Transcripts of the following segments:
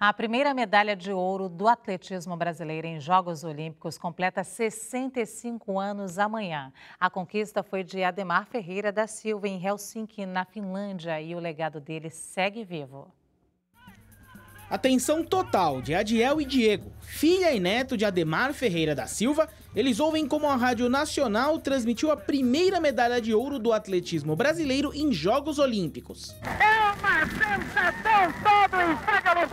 A primeira medalha de ouro do atletismo brasileiro em Jogos Olímpicos completa 65 anos amanhã. A conquista foi de Ademar Ferreira da Silva em Helsinki, na Finlândia, e o legado dele segue vivo. Atenção total de Adiel e Diego, filha e neto de Ademar Ferreira da Silva, eles ouvem como a Rádio Nacional transmitiu a primeira medalha de ouro do atletismo brasileiro em Jogos Olímpicos. É uma sensação todo Instagram!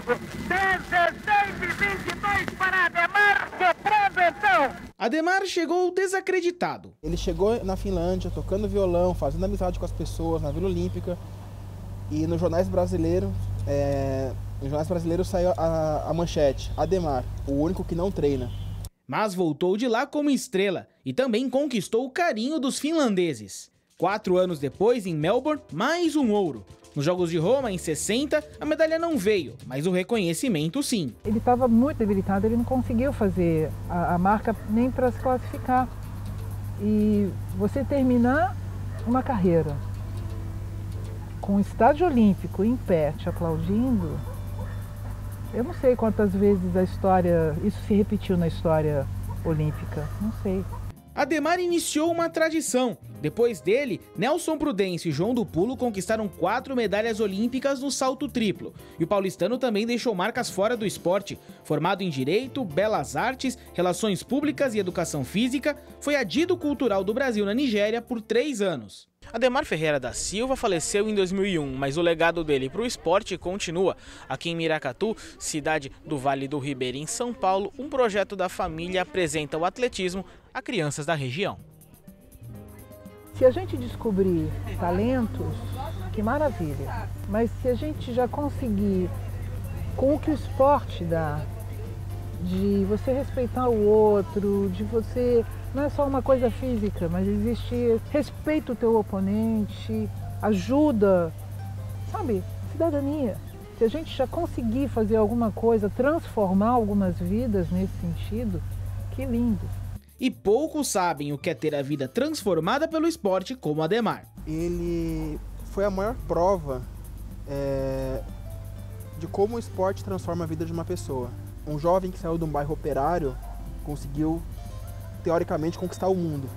16 e 22 para Ademar, quebrando então! Ademar chegou desacreditado. Ele chegou na Finlândia tocando violão, fazendo amizade com as pessoas na Vila Olímpica e nos jornais brasileiros é, nos jornais brasileiros saiu a, a manchete: Ademar, o único que não treina. Mas voltou de lá como estrela e também conquistou o carinho dos finlandeses. Quatro anos depois, em Melbourne, mais um ouro. Nos Jogos de Roma, em 60, a medalha não veio, mas o reconhecimento sim. Ele estava muito debilitado, ele não conseguiu fazer a, a marca nem para se classificar. E você terminar uma carreira com o estádio olímpico em pé te aplaudindo, eu não sei quantas vezes a história, isso se repetiu na história olímpica, não sei. Ademar iniciou uma tradição. Depois dele, Nelson Prudêncio e João do Pulo conquistaram quatro medalhas olímpicas no salto triplo. E o paulistano também deixou marcas fora do esporte. Formado em Direito, Belas Artes, Relações Públicas e Educação Física, foi adido cultural do Brasil na Nigéria por três anos. Ademar Ferreira da Silva faleceu em 2001, mas o legado dele para o esporte continua. Aqui em Miracatu, cidade do Vale do Ribeira, em São Paulo, um projeto da família apresenta o atletismo a crianças da região. Se a gente descobrir talentos, que maravilha. Mas se a gente já conseguir, com o que o esporte dá, de você respeitar o outro, de você não é só uma coisa física, mas existe respeito ao teu oponente, ajuda, sabe? Cidadania. Se a gente já conseguir fazer alguma coisa, transformar algumas vidas nesse sentido, que lindo. E poucos sabem o que é ter a vida transformada pelo esporte como Ademar. Ele foi a maior prova é, de como o esporte transforma a vida de uma pessoa. Um jovem que saiu de um bairro operário conseguiu teoricamente conquistar o mundo.